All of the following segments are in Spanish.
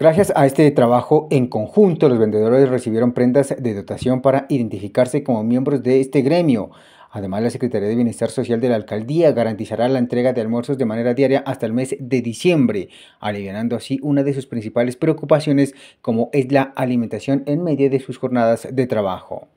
Gracias a este trabajo en conjunto, los vendedores recibieron prendas de dotación para identificarse como miembros de este gremio. Además, la Secretaría de Bienestar Social de la Alcaldía garantizará la entrega de almuerzos de manera diaria hasta el mes de diciembre, aliviando así una de sus principales preocupaciones como es la alimentación en medio de sus jornadas de trabajo.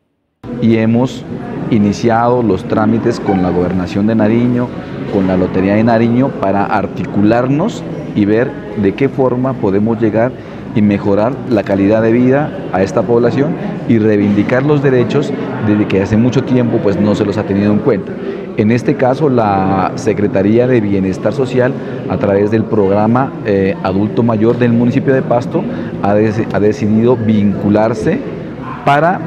Y hemos iniciado los trámites con la Gobernación de Nariño, con la Lotería de Nariño, para articularnos y ver de qué forma podemos llegar y mejorar la calidad de vida a esta población y reivindicar los derechos desde que hace mucho tiempo pues no se los ha tenido en cuenta. En este caso la Secretaría de Bienestar Social a través del programa eh, Adulto Mayor del municipio de Pasto ha, ha decidido vincularse para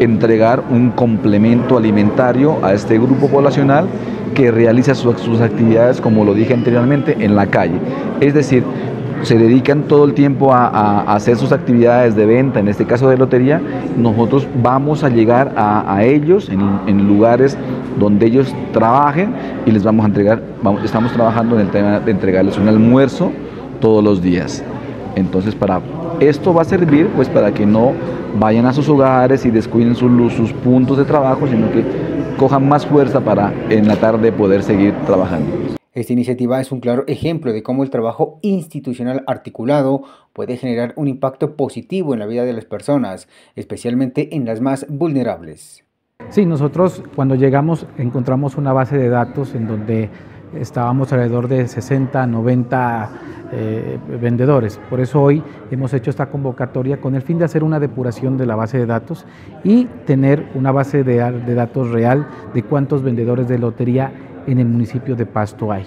entregar un complemento alimentario a este grupo poblacional que realiza sus, actividades, como lo dije anteriormente, en la calle. Es decir, se dedican todo el tiempo a, hacer sus actividades de venta, en este caso de lotería, nosotros vamos a llegar a, ellos en, lugares donde ellos trabajen y les vamos a entregar, estamos trabajando en el tema de entregarles un almuerzo todos los días. Entonces, para esto va a servir pues para que no vayan a sus hogares y descuiden sus, sus puntos de trabajo, sino que cojan más fuerza para en la tarde poder seguir trabajando. Esta iniciativa es un claro ejemplo de cómo el trabajo institucional articulado puede generar un impacto positivo en la vida de las personas, especialmente en las más vulnerables. Sí, nosotros cuando llegamos encontramos una base de datos en donde estábamos alrededor de 60, 90 eh, vendedores. Por eso hoy hemos hecho esta convocatoria con el fin de hacer una depuración de la base de datos y tener una base de, datos real de cuántos vendedores de lotería en el municipio de Pasto hay.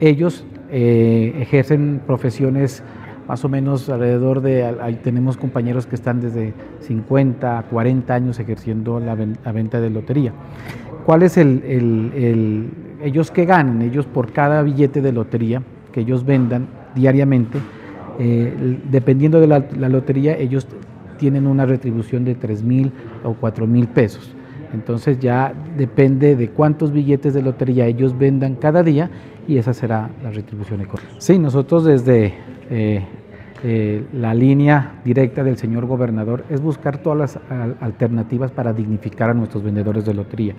Ellos eh, ejercen profesiones más o menos alrededor de, ahí tenemos compañeros que están desde 50, 40 años ejerciendo la, venta de lotería. ¿Cuál es el, ellos que ganan? Ellos por cada billete de lotería que ellos vendan diariamente, eh, dependiendo de la, la, lotería, ellos tienen una retribución de 3 mil o 4 mil pesos. Entonces ya depende de cuántos billetes de lotería ellos vendan cada día y esa será la retribución económica. Sí, nosotros desde eh, eh, la línea directa del señor gobernador es buscar todas las alternativas para dignificar a nuestros vendedores de lotería.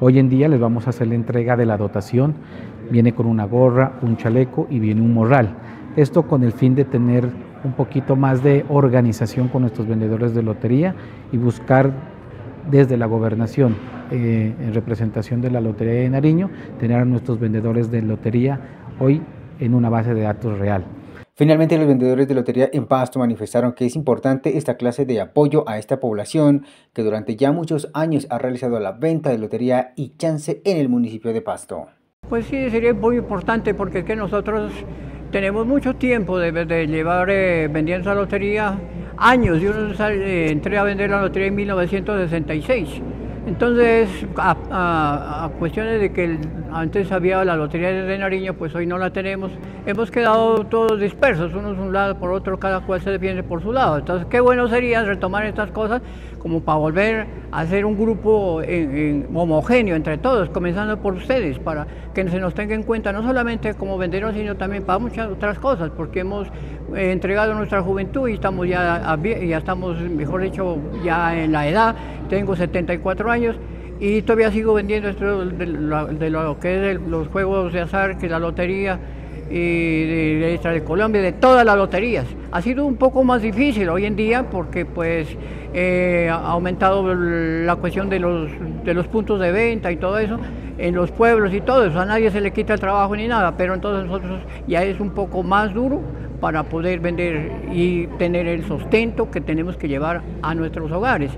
Hoy en día les vamos a hacer la entrega de la dotación, viene con una gorra, un chaleco y viene un morral. Esto con el fin de tener un poquito más de organización con nuestros vendedores de lotería y buscar desde la gobernación, eh, en representación de la Lotería de Nariño, tener a nuestros vendedores de lotería hoy en una base de datos real. Finalmente, los vendedores de lotería en Pasto manifestaron que es importante esta clase de apoyo a esta población que durante ya muchos años ha realizado la venta de lotería y chance en el municipio de Pasto. Pues sí, sería muy importante porque es que nosotros tenemos mucho tiempo de, llevar eh, vendiendo la lotería, años, yo eh, entré a vender la lotería en 1966. Entonces, a, cuestiones de que antes había la lotería de Nariño, pues hoy no la tenemos, hemos quedado todos dispersos, unos un lado por otro, cada cual se defiende por su lado. Entonces, qué bueno sería retomar estas cosas como para volver a hacer un grupo homogéneo entre todos, comenzando por ustedes, para que se nos tenga en cuenta no solamente como vendedores, sino también para muchas otras cosas, porque hemos eh, entregado nuestra juventud y estamos ya, ya estamos, mejor dicho, ya en la edad, tengo 74 años y todavía sigo vendiendo esto de, lo, que es los juegos de azar, que es la lotería y de, de, Colombia, de todas las loterías. Ha sido un poco más difícil hoy en día porque pues eh, ha aumentado la cuestión de los, de los puntos de venta y todo eso en los pueblos y todo eso. A nadie se le quita el trabajo ni nada, pero entonces nosotros ya es un poco más duro para poder vender y tener el sustento que tenemos que llevar a nuestros hogares.